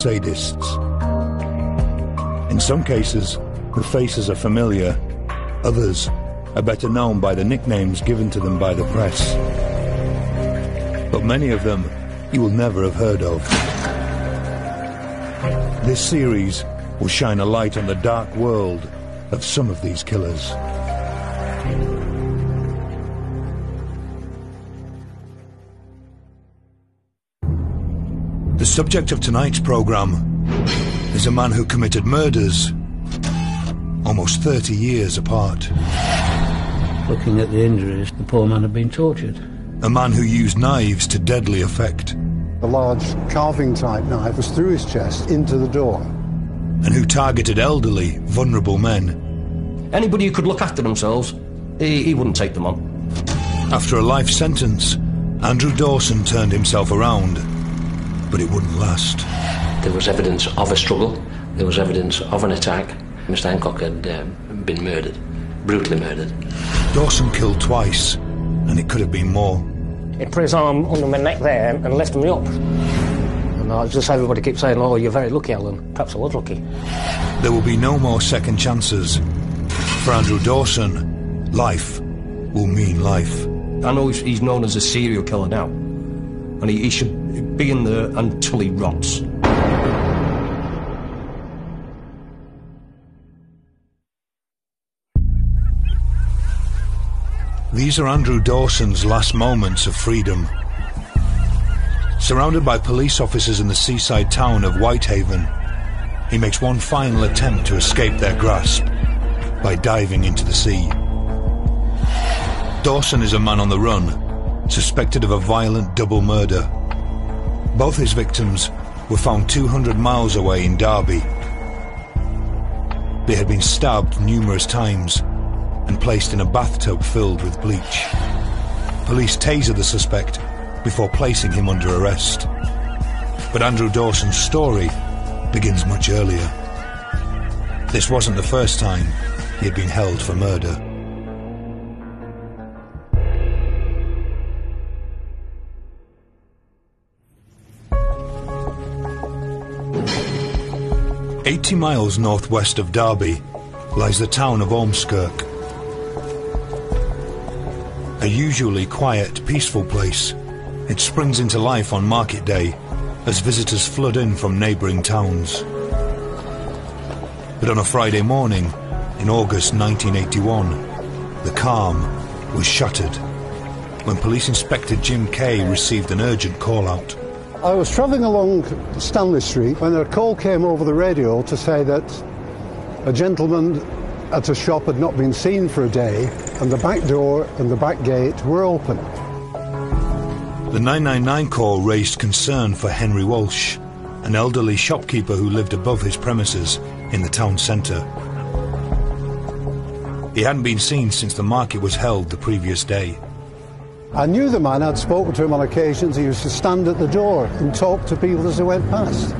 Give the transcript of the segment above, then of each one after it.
sadists. In some cases, the faces are familiar, others are better known by the nicknames given to them by the press. But many of them you will never have heard of. This series will shine a light on the dark world of some of these killers. The subject of tonight's programme is a man who committed murders almost 30 years apart. Looking at the injuries, the poor man had been tortured. A man who used knives to deadly effect. A large carving type knife was through his chest into the door. And who targeted elderly, vulnerable men. Anybody who could look after themselves, he, he wouldn't take them on. After a life sentence, Andrew Dawson turned himself around but it wouldn't last. There was evidence of a struggle, there was evidence of an attack. Mr. Hancock had um, been murdered, brutally murdered. Dawson killed twice, and it could have been more. He put his arm under my neck there and lifted me up. And I just everybody keeps saying, "Oh, you're very lucky, Alan." Perhaps I was lucky. There will be no more second chances. For Andrew Dawson, life will mean life. I know he's known as a serial killer now, and he, he should be in there until he rots. These are Andrew Dawson's last moments of freedom. Surrounded by police officers in the seaside town of Whitehaven, he makes one final attempt to escape their grasp by diving into the sea. Dawson is a man on the run, suspected of a violent double murder. Both his victims were found 200 miles away in Derby. They had been stabbed numerous times and placed in a bathtub filled with bleach. Police tasered the suspect before placing him under arrest. But Andrew Dawson's story begins much earlier. This wasn't the first time he had been held for murder. 80 miles northwest of Derby lies the town of Ormskirk. A usually quiet, peaceful place, it springs into life on market day as visitors flood in from neighbouring towns. But on a Friday morning, in August 1981, the calm was shattered when Police Inspector Jim Kay received an urgent call-out. I was travelling along Stanley Street when a call came over the radio to say that a gentleman at a shop had not been seen for a day and the back door and the back gate were open. The 999 call raised concern for Henry Walsh, an elderly shopkeeper who lived above his premises in the town centre. He hadn't been seen since the market was held the previous day. I knew the man, I'd spoken to him on occasions. He used to stand at the door and talk to people as they went past.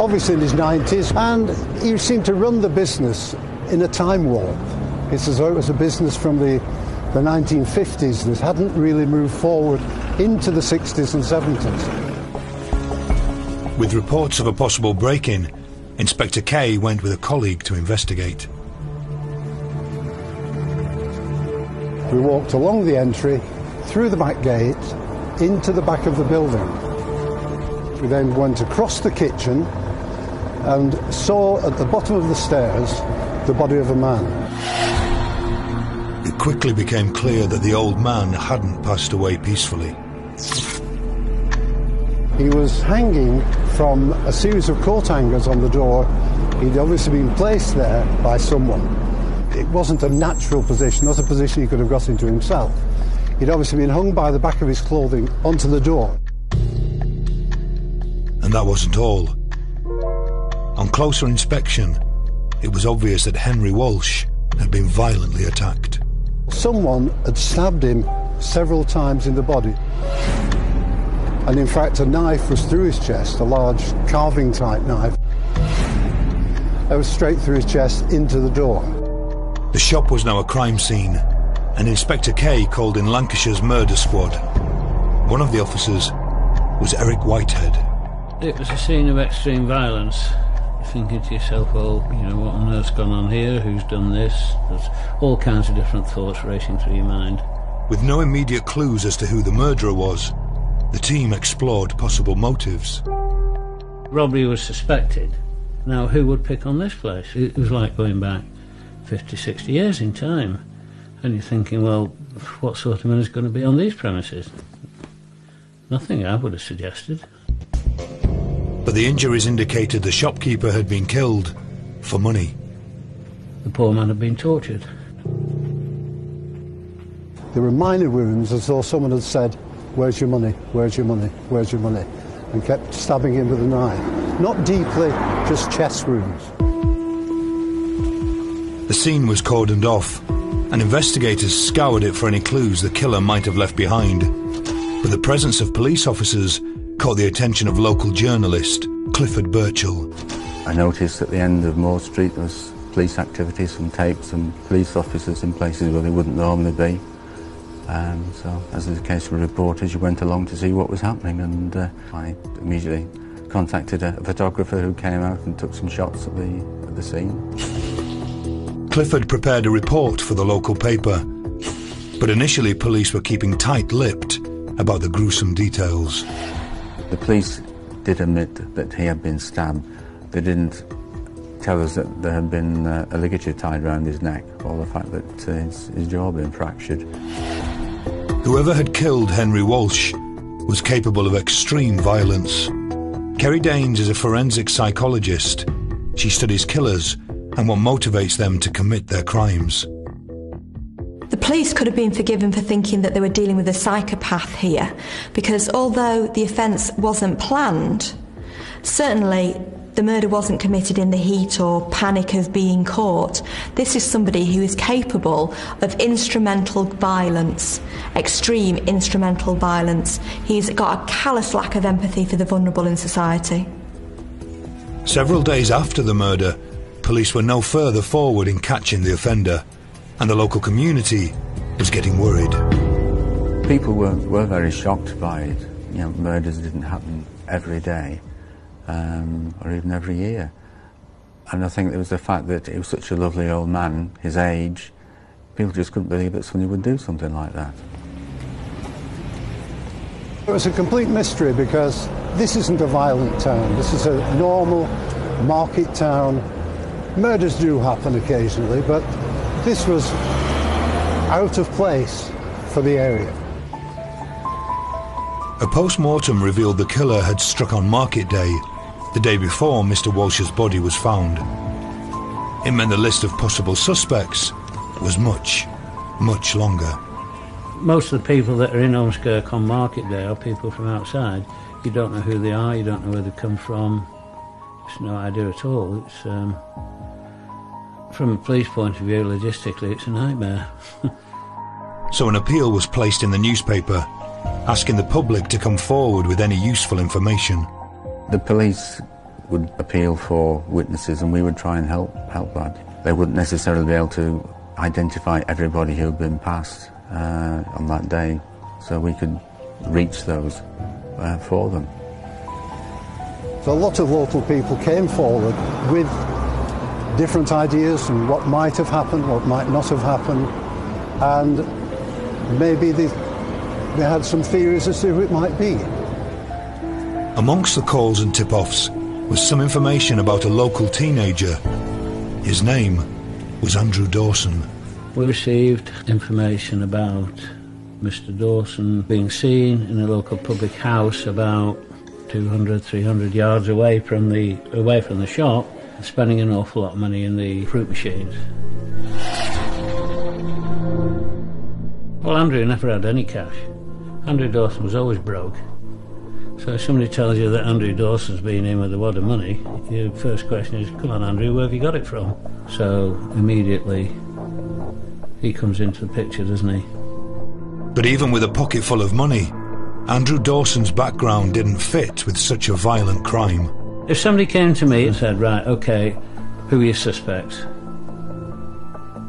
Obviously in his 90s, and he seemed to run the business in a time warp. It's as though it was a business from the, the 1950s that hadn't really moved forward into the 60s and 70s. With reports of a possible break-in, Inspector Kay went with a colleague to investigate. We walked along the entry through the back gate into the back of the building. We then went across the kitchen and saw at the bottom of the stairs the body of a man. It quickly became clear that the old man hadn't passed away peacefully. He was hanging from a series of coat hangers on the door. He'd obviously been placed there by someone. It wasn't a natural position, not a position he could have got into himself. He'd obviously been hung by the back of his clothing onto the door. And that wasn't all. On closer inspection, it was obvious that Henry Walsh had been violently attacked. Someone had stabbed him several times in the body. And in fact, a knife was through his chest, a large carving type knife. It was straight through his chest into the door. The shop was now a crime scene, and Inspector Kay called in Lancashire's murder squad. One of the officers was Eric Whitehead. It was a scene of extreme violence. You're thinking to yourself, well, you know, what on earth's gone on here? Who's done this? There's all kinds of different thoughts racing through your mind. With no immediate clues as to who the murderer was, the team explored possible motives. Robbery was suspected. Now, who would pick on this place? It was like going back 50, 60 years in time. And you're thinking, well, what sort of man is going to be on these premises? Nothing I would have suggested. But the injuries indicated the shopkeeper had been killed for money. The poor man had been tortured. There were minor wounds as though someone had said, Where's your money? Where's your money? Where's your money? And kept stabbing him with a knife. Not deeply, just chest wounds. The scene was cordoned off, and investigators scoured it for any clues the killer might have left behind. But the presence of police officers caught the attention of local journalist Clifford Birchall. I noticed at the end of Moor Street there was police activity, some tapes and police officers in places where they wouldn't normally be. Um, so, as is the case with reporters, you went along to see what was happening, and uh, I immediately contacted a, a, photographer who came out and took some shots at the, at the scene. Clifford prepared a report for the local paper, but initially police were keeping tight-lipped about the gruesome details. The police did admit that he had been stabbed. They didn't tell us that there had been uh, a ligature tied around his neck or the fact that uh, his, his jaw had been fractured. Whoever had killed Henry Walsh was capable of extreme violence. Kerry Daynes is a forensic psychologist. She studies killers and what motivates them to commit their crimes. The police could have been forgiven for thinking that they were dealing with a psychopath here, because although the offence wasn't planned, certainly the murder wasn't committed in the heat or panic of being caught. This is somebody who is capable of instrumental violence, extreme instrumental violence. He's got a callous lack of empathy for the vulnerable in society. Several days after the murder, police were no further forward in catching the offender, and the local community was getting worried. People were, were very shocked by it. You know, murders didn't happen every day um, or even every year. And I think there was the fact that he was such a lovely old man, his age, people just couldn't believe that somebody would do something like that. It was a complete mystery because this isn't a violent town. This is a normal market town. Murders do happen occasionally, but this was out of place for the area. A post-mortem revealed the killer had struck on market day the day before Mr. Walsh's body was found. It meant the list of possible suspects was much, much longer. Most of the people that are in Ormskirk on market day are people from outside. You don't know who they are, you don't know where they come from. It's no idea at all. It's um, from a police point of view, logistically, it's a nightmare. so an appeal was placed in the newspaper, asking the public to come forward with any useful information. The police would appeal for witnesses and we would try and help, help that. They wouldn't necessarily be able to identify everybody who had been passed uh, on that day, so we could reach those uh, for them. So a lot of local people came forward with different ideas and what might have happened, what might not have happened, and maybe they, they had some theories as to who it might be. Amongst the calls and tip-offs was some information about a local teenager. His name was Andrew Dawson. We received information about Mr. Dawson being seen in a local public house about 200, 300 yards away from the away from the shop, spending an awful lot of money in the fruit machines. Well, Andrew never had any cash. Andrew Dawson was always broke. So if somebody tells you that Andrew Dawson's been in with a wad of money, your first question is, come on Andrew, where have you got it from? So immediately he comes into the picture, doesn't he? But even with a pocket full of money, Andrew Dawson's background didn't fit with such a violent crime. If somebody came to me and said, right, okay, who are your suspects?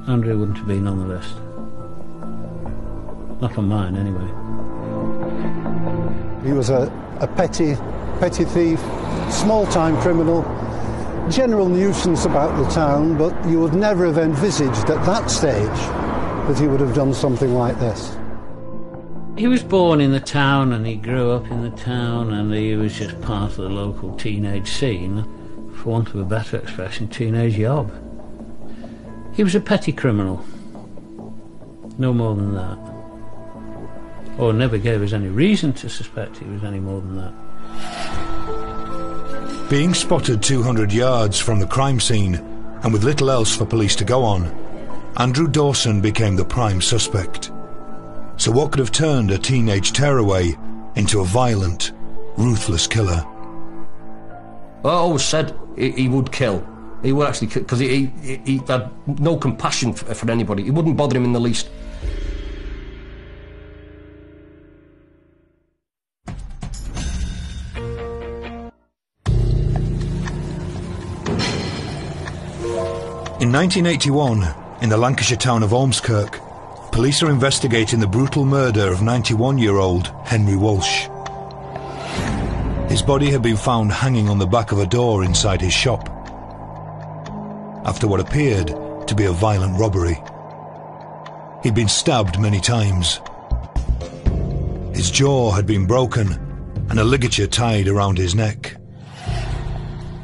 Andrew wouldn't have been on the list. Not on mine, anyway. He was a a petty, petty thief, small time criminal, general nuisance about the town, but you would never have envisaged at that stage that he would have done something like this. He was born in the town and he grew up in the town and he was just part of the local teenage scene, for want of a better expression, teenage yob. He was a petty criminal. No more than that. Or never gave us any reason to suspect he was any more than that. Being spotted 200 yards from the crime scene and with little else for police to go on, Andrew Dawson became the prime suspect. So what could have turned a teenage tearaway into a violent, ruthless killer? I always said he, he would kill. He would actually kill, because he, he, he had no compassion for, for anybody. It wouldn't bother him in the least. In 1981, in the Lancashire town of Ormskirk, police are investigating the brutal murder of 91-year-old Henry Walsh. His body had been found hanging on the back of a door inside his shop after what appeared to be a violent robbery. He'd been stabbed many times. His jaw had been broken and a ligature tied around his neck.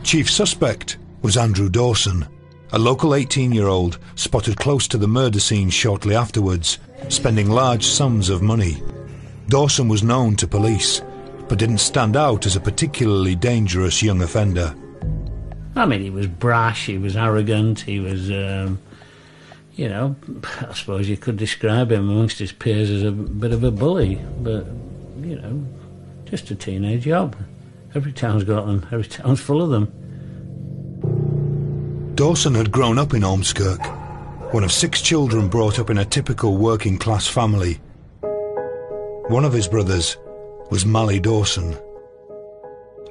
Chief suspect was Andrew Dawson, a local 18-year-old spotted close to the murder scene shortly afterwards, spending large sums of money. Dawson was known to police, but didn't stand out as a particularly dangerous young offender. I mean, he was brash, he was arrogant, he was, um, you know, I suppose you could describe him amongst his peers as a bit of a bully, but, you know, just a teenage yob. Every town's got them, every town's full of them. Dawson had grown up in Ormskirk, one of six children brought up in a typical working class family. One of his brothers was Mally Dawson.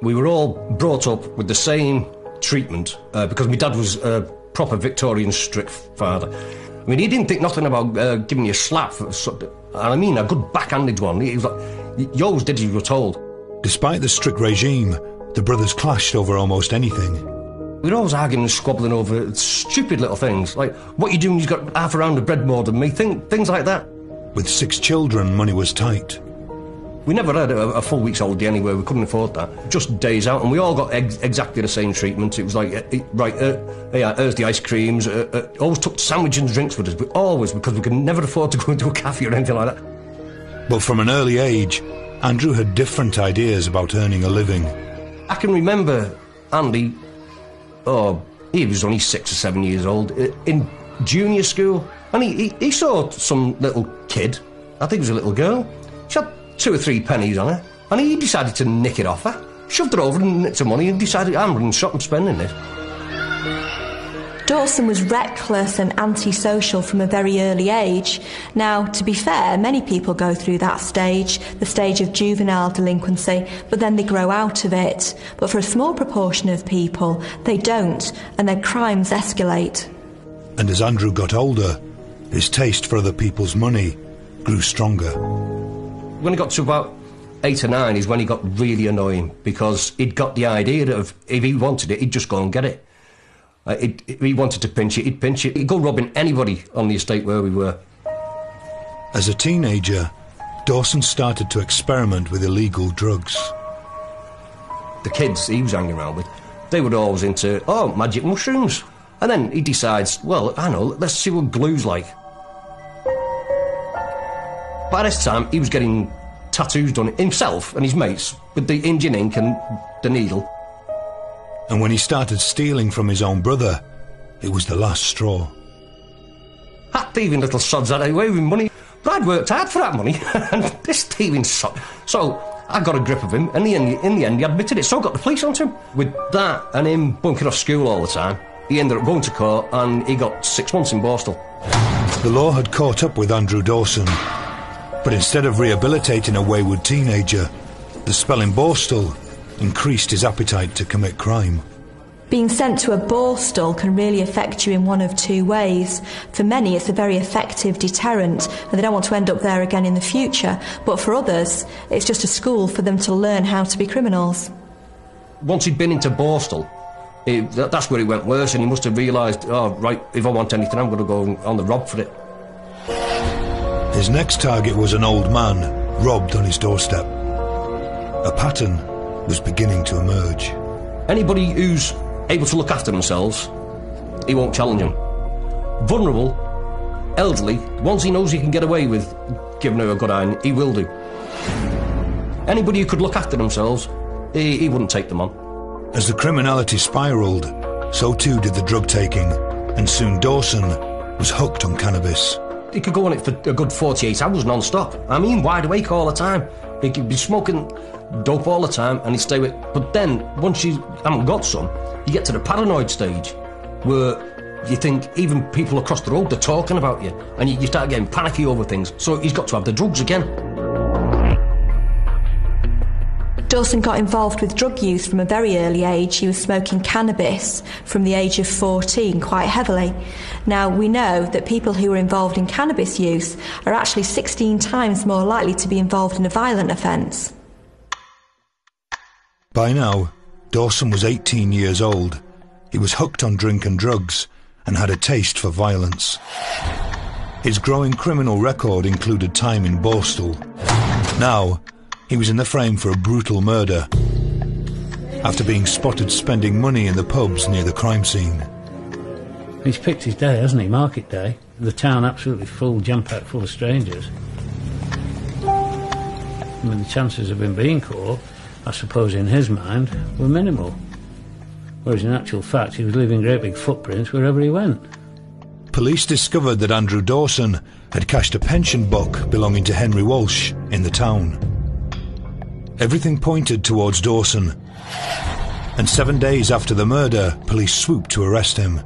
We were all brought up with the same treatment uh, because my dad was a proper Victorian strict father. I mean, he didn't think nothing about uh, giving you a slap, and I mean a good backhanded one. He was like, you always did as you were told. Despite the strict regime, the brothers clashed over almost anything. We were always arguing and squabbling over stupid little things, like what you doing? You've got half a round of bread more than me. Think, things like that. With six children, money was tight. We never had a, a full week's holiday anywhere. We couldn't afford that. Just days out, and we all got ex- exactly the same treatment. It was like, uh, right, uh, yeah, here's the ice creams. Uh, uh, always took sandwiches and drinks with us, but always because we could never afford to go into a cafe or anything like that. But from an early age, Andrew had different ideas about earning a living. I can remember Andy oh, he was only six or seven years old, uh, in junior school, and he, he, he saw some little kid, I think it was a little girl, she had two or three pennies on her, and he decided to nick it off her, shoved it over and nicked some money, and decided, I'm running shop and spending it. Dawson was reckless and antisocial from a very early age. Now, to be fair, many people go through that stage, the stage of juvenile delinquency, but then they grow out of it. But for a small proportion of people, they don't, and their crimes escalate. And as Andrew got older, his taste for other people's money grew stronger. When he got to about eight or nine is when he got really annoying because he'd got the idea of if he wanted it, he'd just go and get it. Uh, it, it, he wanted to pinch it, he'd pinch it. He'd go robbing anybody on the estate where we were. As a teenager, Dawson started to experiment with illegal drugs. The kids he was hanging around with, they were always into, oh, magic mushrooms. And then he decides, well, I know, let's see what glue's like. By this time, he was getting tattoos done himself and his mates with the Indian ink and the needle and when he started stealing from his own brother, it was the last straw. That thieving little sod's had away with money, but I'd worked hard for that money, and this thieving sod. So I got a grip of him, and in the, in the end, he admitted it, so I got the police onto him. With that and him bunking off school all the time, he ended up going to court and he got six months in Borstal. The law had caught up with Andrew Dawson, but instead of rehabilitating a wayward teenager, the spell in Borstal increased his appetite to commit crime. Being sent to a borstal can really affect you in one of two ways. For many, it's a very effective deterrent, and they don't want to end up there again in the future. But for others, it's just a school for them to learn how to be criminals. once he'd been into Borstal, it, that, that's where it went worse, and he must have realised, oh, right, if I want anything, I'm going to go on the rob for it. His next target was an old man, robbed on his doorstep. A pattern was beginning to emerge. Anybody who's able to look after themselves, he won't challenge them. Vulnerable, elderly, ones he knows he can get away with giving her a good iron, he will do. Anybody who could look after themselves, he, he wouldn't take them on. As the criminality spiralled, so too did the drug taking, and soon Dawson was hooked on cannabis. He could go on it for a good 48 hours non-stop. I mean, wide awake all the time. He could be smoking dope all the time and he'd stay with... But then, once you haven't got some, you get to the paranoid stage where you think even people across the road, they're talking about you and you, you start getting panicky over things. So he's got to have the drugs again. Dawson got involved with drug use from a very early age. He was smoking cannabis from the age of 14 quite heavily. Now, we know that people who are involved in cannabis use are actually 16 times more likely to be involved in a violent offence. By now, Dawson was 18 years old. He was hooked on drink and drugs and had a taste for violence. His growing criminal record included time in Borstal. Now, he was in the frame for a brutal murder after being spotted spending money in the pubs near the crime scene. He's picked his day, hasn't he? Market day. The town absolutely full, jam packed full of strangers. I mean, the chances of him being caught, I suppose, in his mind, were minimal. Whereas in actual fact, he was leaving great big footprints wherever he went. Police discovered that Andrew Dawson had cashed a pension book belonging to Henry Walsh in the town. Everything pointed towards Dawson. And seven days after the murder, police swooped to arrest him.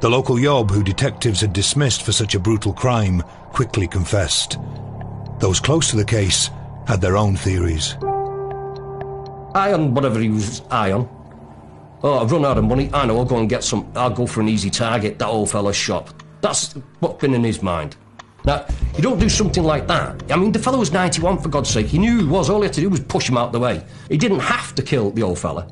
The local yob who detectives had dismissed for such a brutal crime quickly confessed. Those close to the case had their own theories. Iron, whatever he was iron. Oh, I've run out of money. I know, I'll go and get some. I'll go for an easy target, that old fella's shop. That's what's been in his mind. Now, you don't do something like that. I mean, the fellow was 91, for God's sake. He knew who he was. All he had to do was push him out the way. He didn't have to kill the old fella.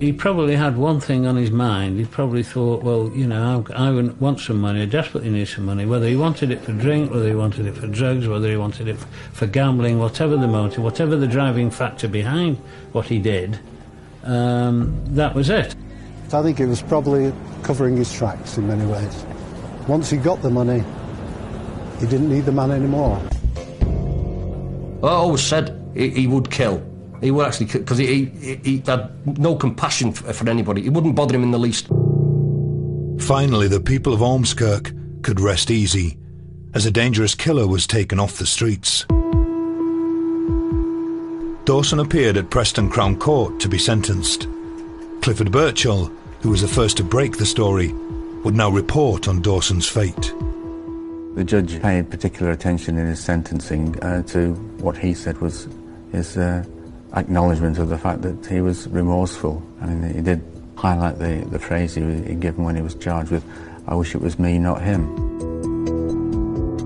He probably had one thing on his mind. He probably thought, well, you know, I, I want some money. I desperately need some money. Whether he wanted it for drink, whether he wanted it for drugs, whether he wanted it for gambling, whatever the motive, whatever the driving factor behind what he did, um, that was it. I think it was probably covering his tracks in many ways. Once he got the money, he didn't need the man anymore. I always said he, he would kill. He would actually, because he, he, he, had no compassion for, for anybody. It wouldn't bother him in the least. Finally, the people of Ormskirk could rest easy, as a dangerous killer was taken off the streets. Dawson appeared at Preston Crown Court to be sentenced. Clifford Birchall, who was the first to break the story, would now report on Dawson's fate. The judge paid particular attention in his sentencing uh, to what he said was his uh, acknowledgement of the fact that he was remorseful. I mean, he did highlight the, the phrase he had given when he was charged with, I wish it was me, not him.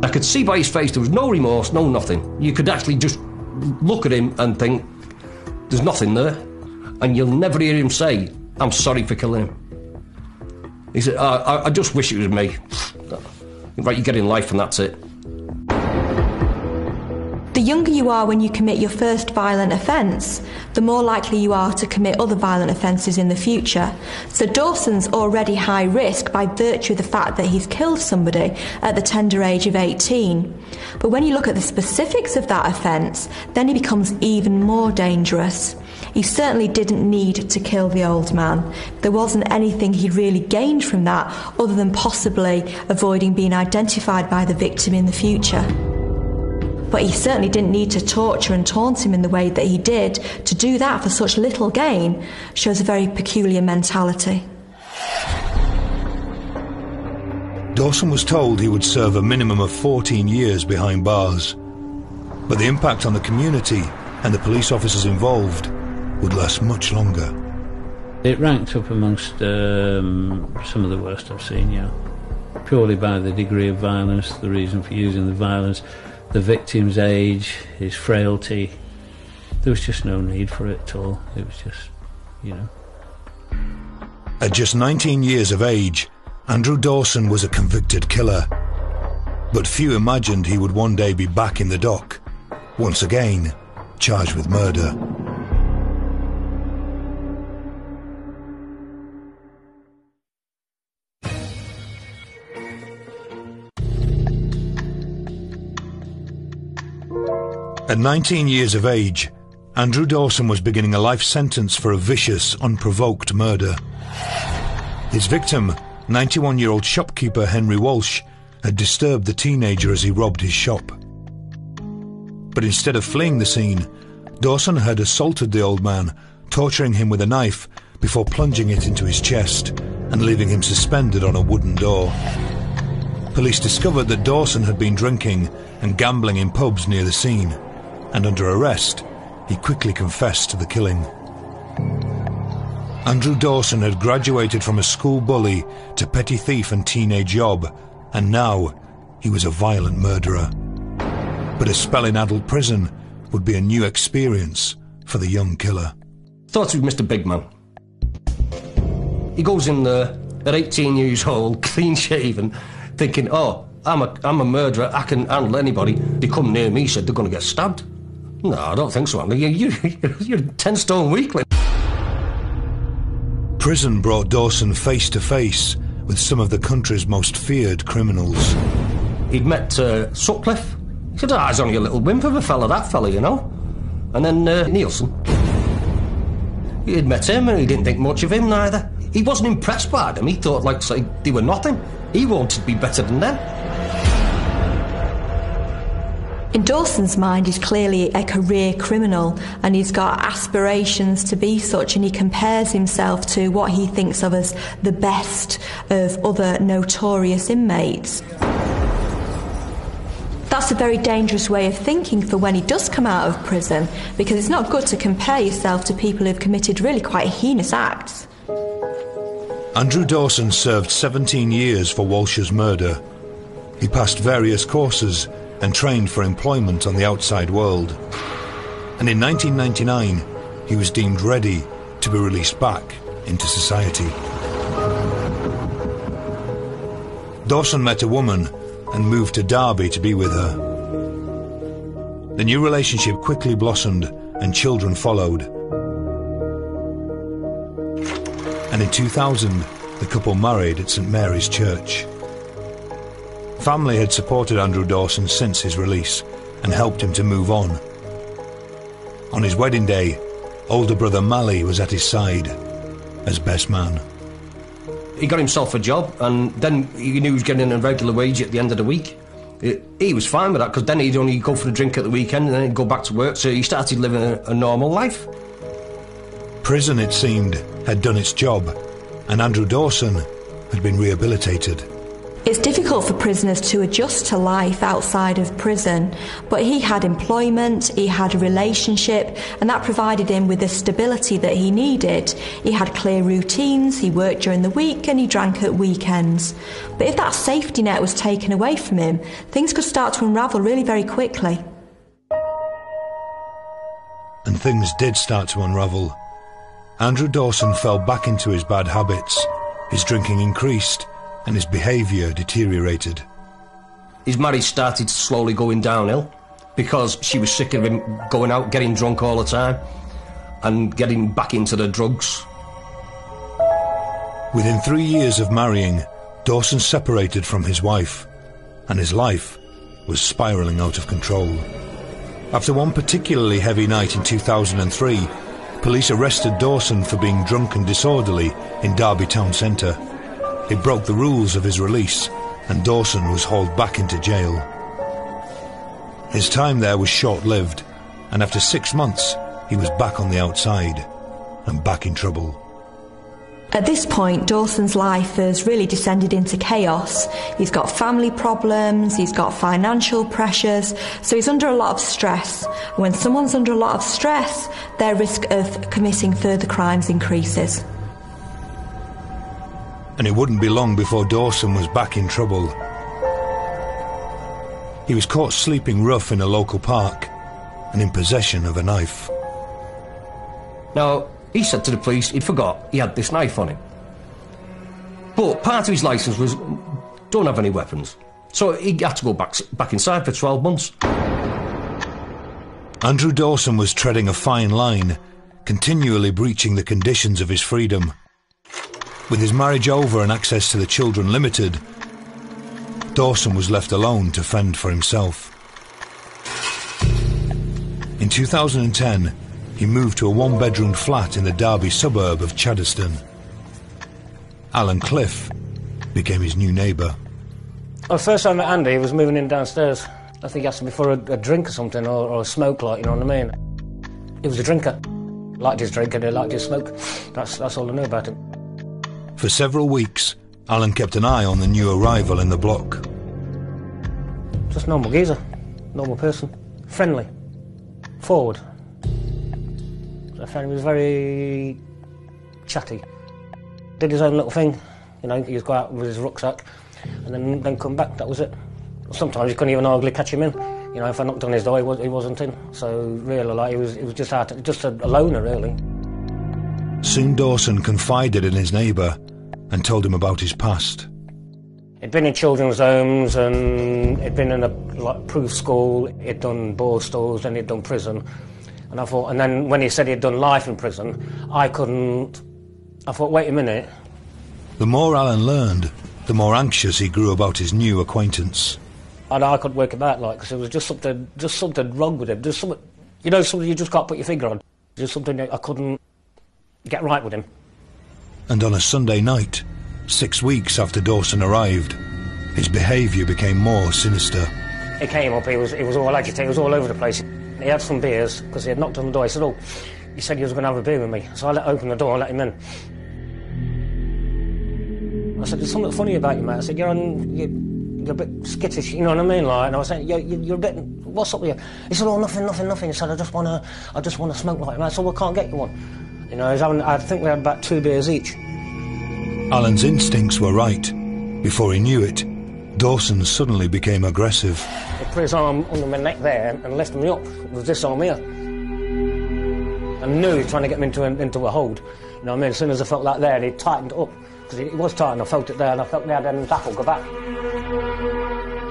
I could see by his face there was no remorse, no nothing. You could actually just look at him and think, there's nothing there. And you'll never hear him say, I'm sorry for killing him. He said, I, I just wish it was me. Right, you get in life and that's it. The younger you are when you commit your first violent offence, the more likely you are to commit other violent offences in the future. So Dawson's already high risk by virtue of the fact that he's killed somebody at the tender age of 18. But when you look at the specifics of that offence, then he becomes even more dangerous. He certainly didn't need to kill the old man. There wasn't anything he really gained from that other than possibly avoiding being identified by the victim in the future. But he certainly didn't need to torture and taunt him in the way that he did. To do that for such little gain shows a very peculiar mentality. Dawson was told he would serve a minimum of 14 years behind bars. But the impact on the community and the police officers involved would last much longer. It ranked up amongst um, some of the worst I've seen, yeah. Purely by the degree of violence, the reason for using the violence, the victim's age, his frailty, there was just no need for it at all. It was just, you know. At just 19 years of age, Andrew Dawson was a convicted killer. But few imagined he would one day be back in the dock, once again charged with murder. At 19 years of age, Andrew Dawson was beginning a life sentence for a vicious, unprovoked murder. His victim, 91-year-old shopkeeper Henry Walsh, had disturbed the teenager as he robbed his shop. But instead of fleeing the scene, Dawson had assaulted the old man, torturing him with a knife before plunging it into his chest and leaving him suspended on a wooden door. Police discovered that Dawson had been drinking and gambling in pubs near the scene and under arrest, he quickly confessed to the killing. Andrew Dawson had graduated from a school bully to petty thief and teenage yob, and now he was a violent murderer. But a spell in adult prison would be a new experience for the young killer. Thought he was Mr. Bigman. He goes in there at 18 years old, clean shaven, thinking, oh, I'm a, I'm a murderer, I can handle anybody. They come near me, said they're going to get stabbed. No, I don't think so, Andy. You, you, you're a 10 stone weakling. Prison brought Dawson face to face with some of the country's most feared criminals. He'd met uh, Sutcliffe. He said, oh, he's only a little wimp of a fella, that fella, you know. And then uh, Nilsen. He'd met him and he didn't think much of him neither. He wasn't impressed by them. He thought, like, say, they were nothing. He wanted to be better than them. In Dawson's mind, he's clearly a career criminal and he's got aspirations to be such, and he compares himself to what he thinks of as the best of other notorious inmates. That's a very dangerous way of thinking for when he does come out of prison because it's not good to compare yourself to people who've committed really quite heinous acts. Andrew Dawson served 17 years for Walsh's murder. He passed various courses and trained for employment on the outside world. And in 1999, he was deemed ready to be released back into society. Dawson met a woman and moved to Derby to be with her. The new relationship quickly blossomed and children followed. And in 2000, the couple married at St Mary's Church. Family had supported Andrew Dawson since his release and helped him to move on. On his wedding day, older brother Mally was at his side as best man. He got himself a job and then he knew he was getting a regular wage at the end of the week. He was fine with that because then he'd only go for a drink at the weekend and then he'd go back to work, so he started living a, a normal life. Prison, it seemed, had done its job, and Andrew Dawson had been rehabilitated. It's difficult for prisoners to adjust to life outside of prison, but he had employment, he had a relationship, and that provided him with the stability that he needed. He had clear routines, he worked during the week, and he drank at weekends. But if that safety net was taken away from him, things could start to unravel really very quickly. And things did start to unravel. Andrew Dawson fell back into his bad habits. His drinking increased and his behaviour deteriorated. His marriage started slowly going downhill because she was sick of him going out getting drunk all the time and getting back into the drugs. Within three years of marrying, Dawson separated from his wife, and his life was spiralling out of control. After one particularly heavy night in 2003, police arrested Dawson for being drunk and disorderly in Derby town centre. It broke the rules of his release, and Dawson was hauled back into jail. His time there was short-lived, and after six months, he was back on the outside, and back in trouble. At this point, Dawson's life has really descended into chaos. He's got family problems, he's got financial pressures, so he's under a lot of stress. When someone's under a lot of stress, their risk of committing further crimes increases and it wouldn't be long before Dawson was back in trouble. He was caught sleeping rough in a local park and in possession of a knife. Now, he said to the police he'd forgot he had this knife on him. But part of his licence was don't have any weapons. So he had to go back, back inside for 12 months. Andrew Dawson was treading a fine line, continually breaching the conditions of his freedom. With his marriage over and access to the children limited, Dawson was left alone to fend for himself. In 2010, he moved to a one-bedroom flat in the Derby suburb of Chaddesden. Alan Cliff became his new neighbour. Well, the first time I met Andy, he was moving in downstairs. I think he asked me for a, a drink or something, or, or, a smoke light, you know what I mean? He was a drinker. Liked his drink and he liked his smoke. That's, that's all I knew about him. For several weeks, Alan kept an eye on the new arrival in the block. Just normal geezer, normal person, friendly, forward. I found he was very chatty. Did his own little thing, you know, he'd go out with his rucksack and then, then come back, that was it. Sometimes you couldn't even hardly catch him in. You know, if I knocked on his door, he, was, he wasn't in. So really, like, he was, he was just out, just a, a loner, really. Soon Dawson confided in his neighbour and told him about his past. He'd been in children's homes and he'd been in a like, proof school, he'd done Borstals, and he'd done prison. And I thought, and then when he said he'd done life in prison, I couldn't. I thought, wait a minute. The more Alan learned, the more anxious he grew about his new acquaintance. And I couldn't work him out, like, because it was just something, just something wrong with him. There's something, you know, something you just can't put your finger on. Just something I couldn't get right with him. And on a Sunday night, six weeks after Dawson arrived, his behaviour became more sinister. He came up, he was, he was all agitated, he was all over the place. He had some beers, because he had knocked on the door. He said, oh, he said he was going to have a beer with me. So I let open the door and let him in. I said, there's something funny about you, mate. I said, you're on, you're, you're a bit skittish, you know what I mean? Like, and I was saying, you're, you're a bit, what's up with you? He said, oh, nothing, nothing, nothing. He said, I just want to, I just want to smoke like that. So we can't get you one. You know, having, I think we had about two beers each. Alan's instincts were right. Before he knew it, Dawson suddenly became aggressive. He put his arm under my neck there and lifted me up with this arm here. I knew he was trying to get me into a, into a hold. You know what I mean? As soon as I felt that there, he tightened up. Because it was tight and I felt it there and I felt the other baffle go back.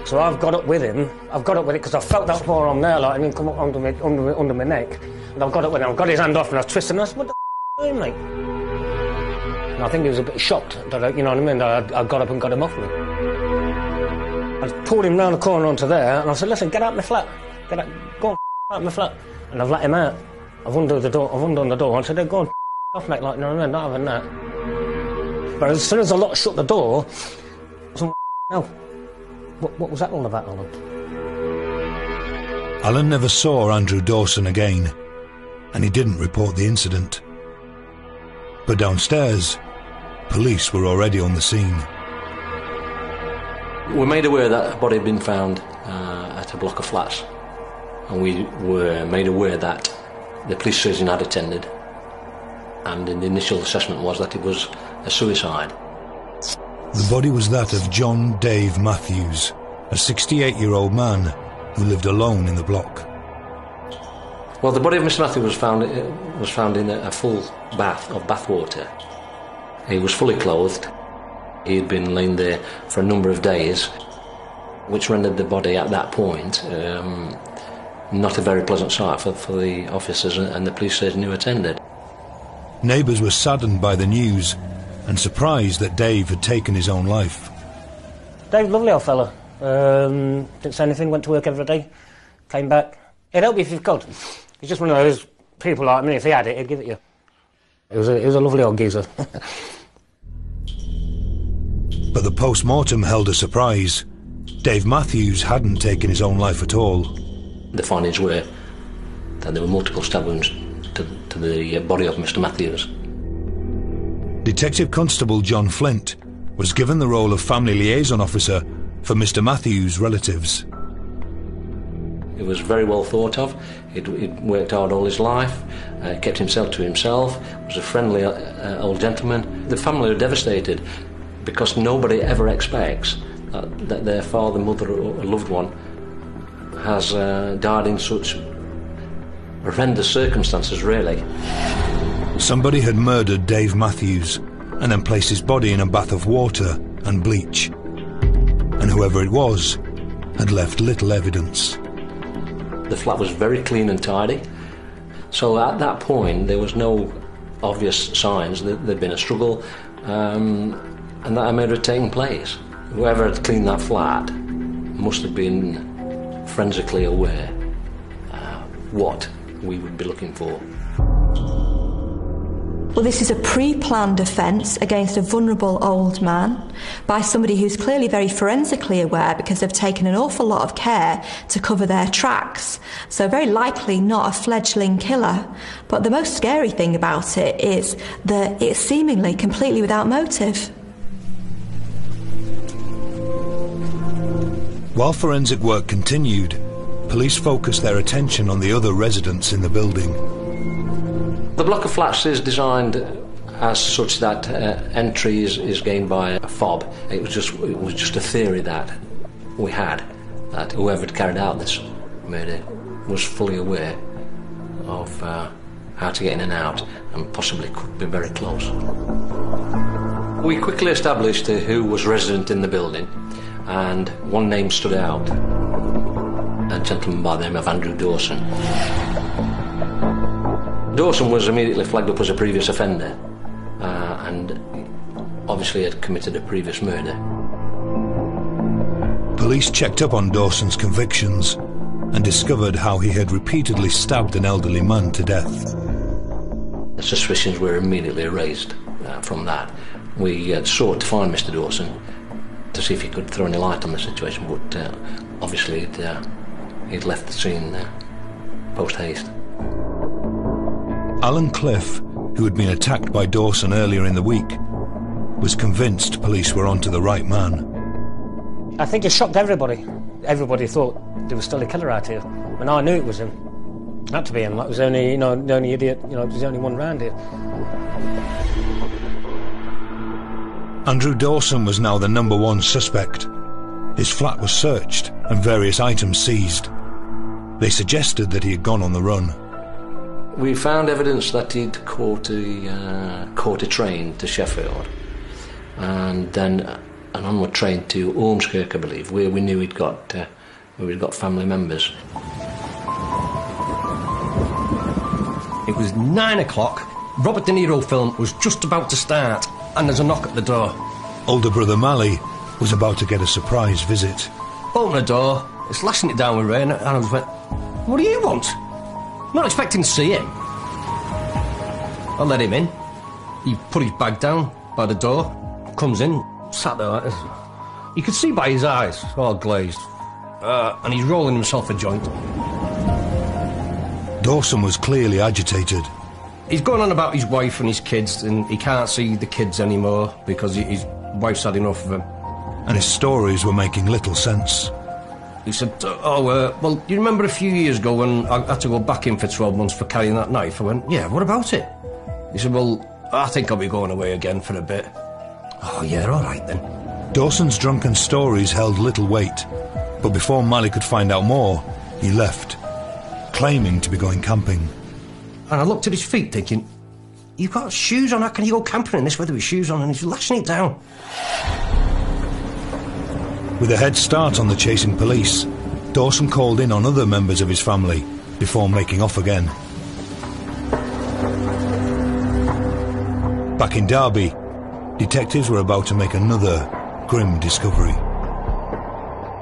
So I've got up with him. I've got up with it because I felt that forearm there, like, I mean, come up under my, under, my, under my neck. And I've got up with him. I've got his hand off and I was twisting. I said, what the doing, mate? And I think he was a bit shocked that, I, you know what I mean, I, I got up and got him off me. I pulled him round the corner onto there and I said, listen, get out of my flat. Get out, go on, out my flat. And I've let him out. I've undone the door, I've undone the door. I said, go on, off, mate, like, you know what I mean, not having that. But as soon as I locked, shut the door, some no. What, what was that all about, Alan? Alan never saw Andrew Dawson again, and he didn't report the incident. But downstairs, police were already on the scene. We made aware that a body had been found uh, at a block of flats, and we were made aware that the police surgeon had attended, and the initial assessment was that it was a suicide. The body was that of John Dave Matthews, a 68-year-old man who lived alone in the block. Well, the body of Mr. Matthews was found uh, was found in a, a full bath of bathwater. He was fully clothed. He had been laying there for a number of days, which rendered the body at that point um, not a very pleasant sight for, for the officers and the police surgeon who attended. Neighbours were saddened by the news and surprised that Dave had taken his own life. Dave, lovely old fella. Um, didn't say anything, went to work every day, came back. It'd help you if you could. He's just one of those people like me, if he had it, he'd give it you. It was a, it was a lovely old geezer. but the post-mortem held a surprise. Dave Matthews hadn't taken his own life at all. The findings were that there were multiple stab wounds to, to the uh, body of Mr. Matthews. Detective Constable John Flint was given the role of family liaison officer for Mr. Matthews' relatives. He was very well thought of. He'd, he'd worked hard all his life, uh, kept himself to himself, was a friendly uh, old gentleman. The family were devastated because nobody ever expects that, that their father, mother, or loved one has uh, died in such horrendous circumstances, really. Somebody had murdered Dave Matthews and then placed his body in a bath of water and bleach. And whoever it was had left little evidence. The flat was very clean and tidy. So at that point, there was no obvious signs that there'd been a struggle um, and that a murder had taken place. Whoever had cleaned that flat must have been forensically aware uh, what we would be looking for. Well, this is a pre planned offence against a vulnerable old man by somebody who's clearly very forensically aware because they've taken an awful lot of care to cover their tracks. So, very likely not a fledgling killer. But the most scary thing about it is that it's seemingly completely without motive. While forensic work continued, police focused their attention on the other residents in the building. The block of flats is designed as such that uh, entry is, is gained by a fob. It was just it was just a theory that we had that whoever had carried out this murder was fully aware of uh, how to get in and out and possibly could be very close. We quickly established uh, who was resident in the building and one name stood out a gentleman by the name of Andrew Dawson. Dawson was immediately flagged up as a previous offender uh, and obviously had committed a previous murder. Police checked up on Dawson's convictions and discovered how he had repeatedly stabbed an elderly man to death. The suspicions were immediately raised uh, from that. We uh, sought to find Mr. Dawson to see if he could throw any light on the situation, but uh, obviously he'd, uh, he'd left the scene uh, post haste. Alan Cliff, who had been attacked by Dawson earlier in the week, was convinced police were onto the right man. I think it shocked everybody. Everybody thought there was still a killer out here, and I knew it was him. It had to be him. That was only, you know, the only idiot. You know, there's the only one round here. Andrew Dawson was now the number one suspect. His flat was searched and various items seized. They suggested that he had gone on the run. We found evidence that he'd caught a, uh, caught a train to Sheffield and then an onward train to Ormskirk, I believe, where we knew he'd got, uh, where he'd got family members. It was nine o'clock. Robert De Niro film was just about to start, and there's a knock at the door. Older brother Mally was about to get a surprise visit. Open the door. It's lashing it down with rain, and I just went, "What do you want?" Not expecting to see him. I let him in. He put his bag down by the door, comes in, sat there like. You could see by his eyes, all glazed. Uh, and he's rolling himself a joint. Dawson was clearly agitated. He's going on about his wife and his kids, and he can't see the kids anymore because his wife's had enough of him. And his stories were making little sense. He said, Oh, uh, well, you remember a few years ago when I had to go back in for 12 months for carrying that knife? I went, Yeah, what about it? He said, Well, I think I'll be going away again for a bit. Oh, yeah, all right then. Dawson's drunken stories held little weight, but before Mally could find out more, he left, claiming to be going camping. And I looked at his feet thinking, You've got shoes on, how can you go camping in this weather with shoes on? And he's lashing it down. With a head start on the chasing police, Dawson called in on other members of his family before making off again. Back in Derby, detectives were about to make another grim discovery.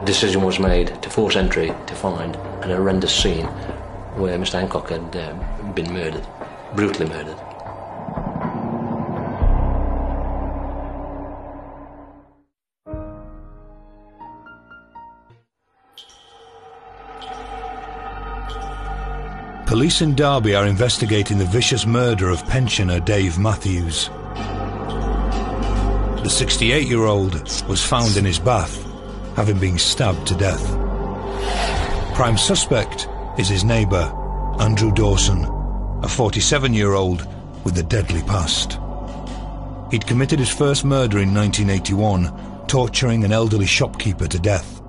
The decision was made to force entry to find an horrendous scene where Mr. Hancock had uh, been murdered, brutally murdered. Police in Derby are investigating the vicious murder of pensioner Dave Matthews. The 68 year old was found in his bath, having been stabbed to death. Prime suspect is his neighbour, Andrew Dawson, a 47 year old with a deadly past. He'd committed his first murder in 1981, torturing an elderly shopkeeper to death.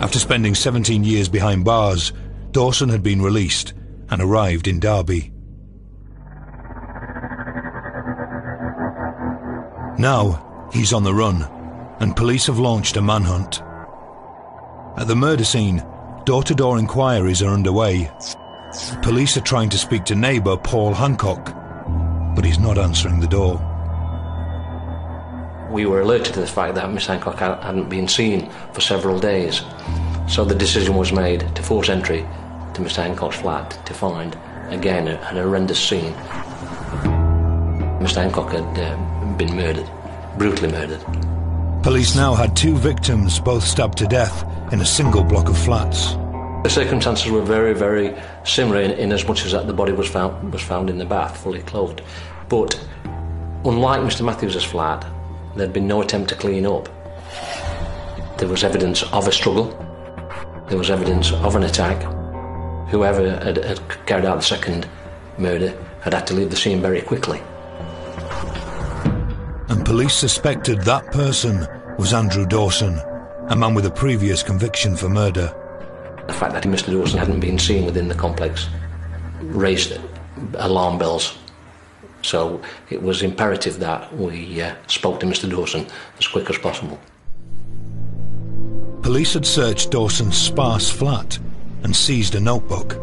After spending 17 years behind bars, Dawson had been released and arrived in Derby. Now he's on the run, and police have launched a manhunt. At the murder scene, door to door inquiries are underway. Police are trying to speak to neighbour Paul Hancock, but he's not answering the door. We were alerted to the fact that Miss Hancock hadn't been seen for several days, so the decision was made to force entry to Mr. Hancock's flat to find, again, a- an horrendous scene. Mr. Hancock had uh, been murdered, brutally murdered. Police now had two victims, both stabbed to death, in a single block of flats. The circumstances were very, very similar in, in as much as that the body was found was found in the bath, fully clothed. But unlike Mr. Matthews's flat, there'd been no attempt to clean up. There was evidence of a struggle. There was evidence of an attack. Whoever had, had carried out the second murder had had to leave the scene very quickly. And police suspected that person was Andrew Dawson, a man with a previous conviction for murder. The fact that Mr. Dawson hadn't been seen within the complex raised alarm bells. So it was imperative that we uh, spoke to Mr. Dawson as quick as possible. Police had searched Dawson's sparse flat and seized a notebook.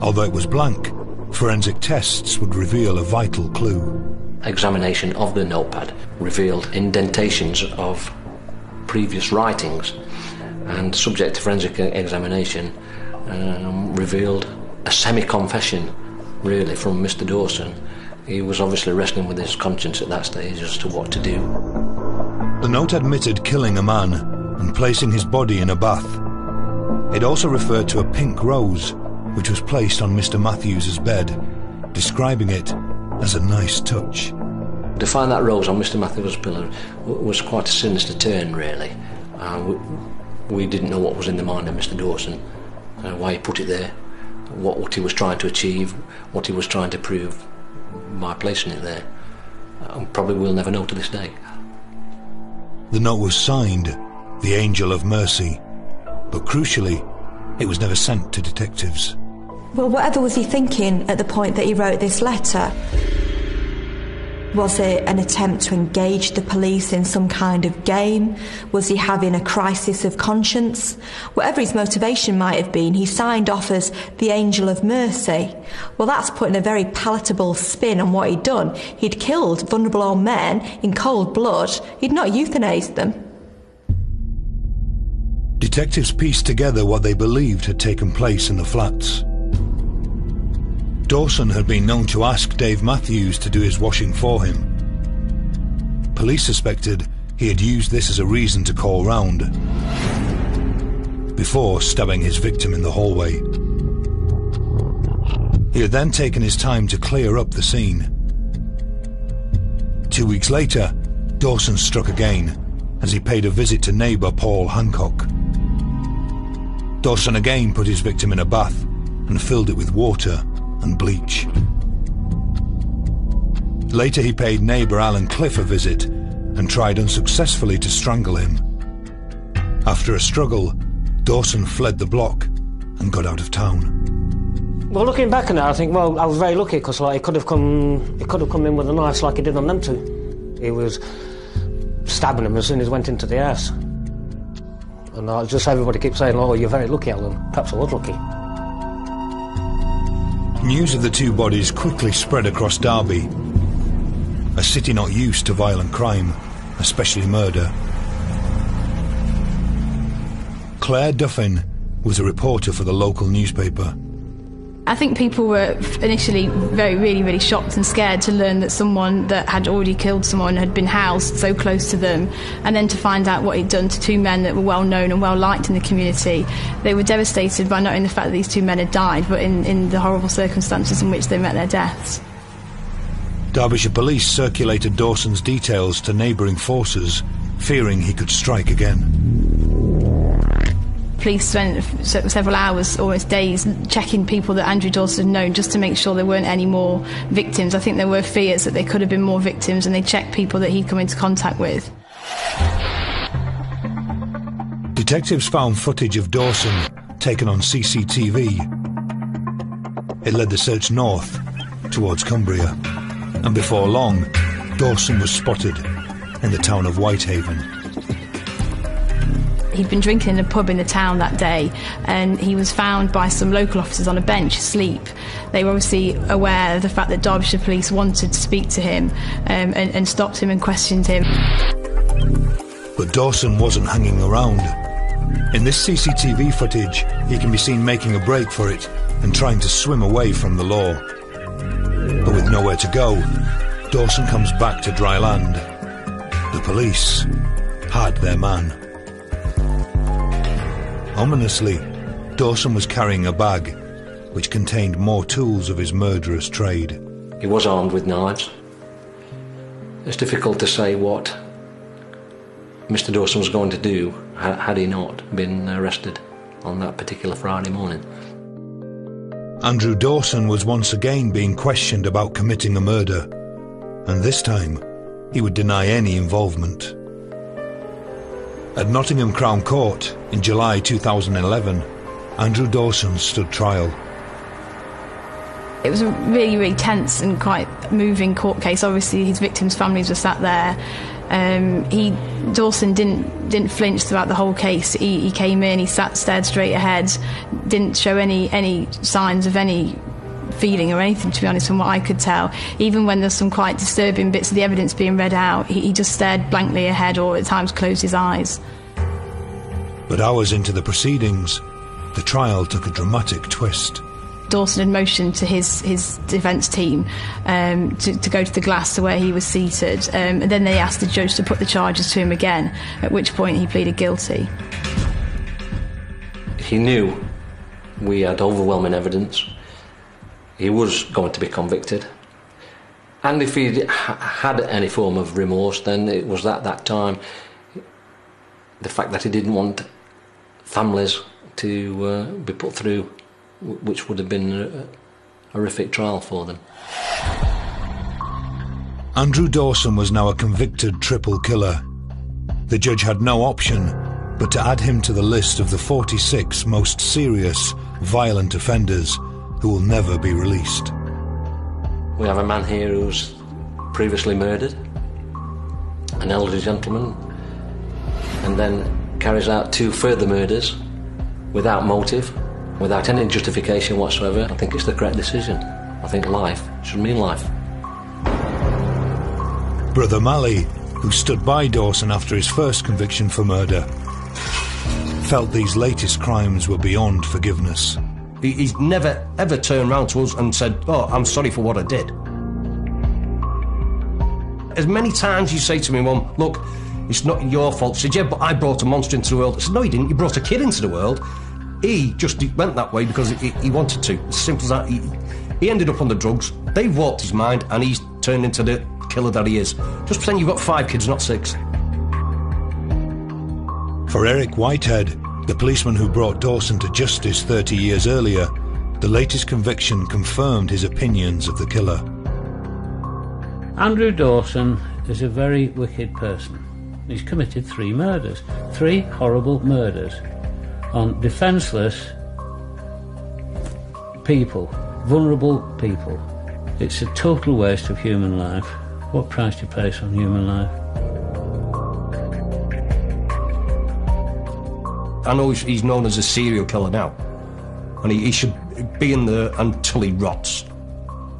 Although it was blank, forensic tests would reveal a vital clue. Examination of the notepad revealed indentations of previous writings, and subject to forensic examination um, revealed a semi confession, really, from Mr. Dawson. He was obviously wrestling with his conscience at that stage as to what to do. The note admitted killing a man and placing his body in a bath. It also referred to a pink rose, which was placed on Mr. Matthews's bed, describing it as a nice touch. To find that rose on Mr. Matthews's pillow was quite a sinister turn, really. Uh, we, we didn't know what was in the mind of Mr. Dawson, uh, why he put it there, what, what he was trying to achieve, what he was trying to prove by placing it there. Uh, and probably we'll never know to this day. The note was signed, The Angel of Mercy, but crucially, it was never sent to detectives. Well, whatever was he thinking at the point that he wrote this letter? Was it an attempt to engage the police in some kind of game? Was he having a crisis of conscience? Whatever his motivation might have been, he signed off as the Angel of Mercy. Well, that's putting a very palatable spin on what he'd done. He'd killed vulnerable old men in cold blood, he'd not euthanized them. Detectives pieced together what they believed had taken place in the flats. Dawson had been known to ask Dave Matthews to do his washing for him. Police suspected he had used this as a reason to call round, before stabbing his victim in the hallway. He had then taken his time to clear up the scene. Two weeks later, Dawson struck again as he paid a visit to neighbour Paul Hancock. Dawson again put his victim in a bath and filled it with water and bleach. Later, he paid neighbour Alan Cliff a visit and tried unsuccessfully to strangle him. After a struggle, Dawson fled the block and got out of town. Well, looking back on it, I think, well, I was very lucky because like, he could have come, he could have come in with a knife like he did on them two. He was stabbing him as soon as he went into the house. And uh, just everybody keeps saying, "Oh, you're very lucky, Alan." Perhaps I was lucky. News of the two bodies quickly spread across Derby, a city not used to violent crime, especially murder. Claire Duffin was a reporter for the local newspaper. I think people were initially very, really, really shocked and scared to learn that someone that had already killed someone had been housed so close to them, and then to find out what he'd done to two men that were well known and well liked in the community. They were devastated by not only the fact that these two men had died, but in, in the horrible circumstances in which they met their deaths. Derbyshire police circulated Dawson's details to neighbouring forces, fearing he could strike again. Police spent several hours, almost days, checking people that Andrew Dawson had known just to make sure there weren't any more victims. I think there were fears that there could have been more victims, and they checked people that he'd come into contact with. Detectives found footage of Dawson taken on CCTV. It led the search north, towards Cumbria, and before long, Dawson was spotted, in the town of Whitehaven. He'd been drinking in a pub in the town that day and he was found by some local officers on a bench asleep. They were obviously aware of the fact that Derbyshire police wanted to speak to him um, and, and stopped him and questioned him. But Dawson wasn't hanging around. In this CCTV footage, he can be seen making a break for it and trying to swim away from the law. But with nowhere to go, Dawson comes back to dry land. The police had their man. Ominously, Dawson was carrying a bag which contained more tools of his murderous trade. He was armed with knives. It's difficult to say what Mr. Dawson was going to do had he not been arrested on that particular Friday morning. Andrew Dawson was once again being questioned about committing a murder, and this time he would deny any involvement. At Nottingham Crown Court in July 2011, Andrew Dawson stood trial. It was a really, really tense and quite moving court case. Obviously, his victims' families were sat there. Um, he Dawson didn't didn't flinch throughout the whole case. He, he came in, he sat stared straight ahead, didn't show any any signs of any feeling or anything, to be honest, from what I could tell. Even when there's some quite disturbing bits of the evidence being read out, he, he just stared blankly ahead or at times closed his eyes. But hours into the proceedings, the trial took a dramatic twist. Dawson had motioned to his, his defence team um, to, to, go to the glass to where he was seated. Um, and then they asked the judge to put the charges to him again, at which point he pleaded guilty. He knew we had overwhelming evidence he was going to be convicted. And if he had any form of remorse, then it was at that time the fact that he didn't want families to uh, be put through, which would have been a horrific trial for them. Andrew Dawson was now a convicted triple killer. The judge had no option but to add him to the list of the 46 most serious, violent offenders who will never be released. We have a man here who's previously murdered, an elderly gentleman, and then carries out two further murders without motive, without any justification whatsoever. I think it's the correct decision. I think life should mean life. Brother Malley, who stood by Dawson after his first conviction for murder, felt these latest crimes were beyond forgiveness. He's never, ever turned round to us and said, Oh, I'm sorry for what I did. As many times you say to me, Mum, look, it's not your fault. She said, Yeah, but I brought a monster into the world. I said, No, you didn't. You brought a kid into the world. He just went that way because he, wanted to. As simple as that. He, he ended up on the drugs. They've warped his mind and he's turned into the killer that he is. Just pretend you've got five kids, not six. For Eric Whitehead, the policeman who brought Dawson to justice 30 years earlier, the latest conviction confirmed his opinions of the killer. Andrew Dawson is a very wicked person. He's committed three murders, three horrible murders on defenceless people, vulnerable people. It's a total waste of human life. What price do you place on human life? I know he's known as a serial killer now, and he, he should be in there until he rots.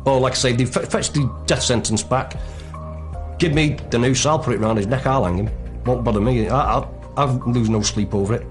Or, like I say, they fetch the death sentence back. Give me the noose, I'll put it round his neck, I'll hang him. Won't bother me. I, I'll, I'll lose no sleep over it.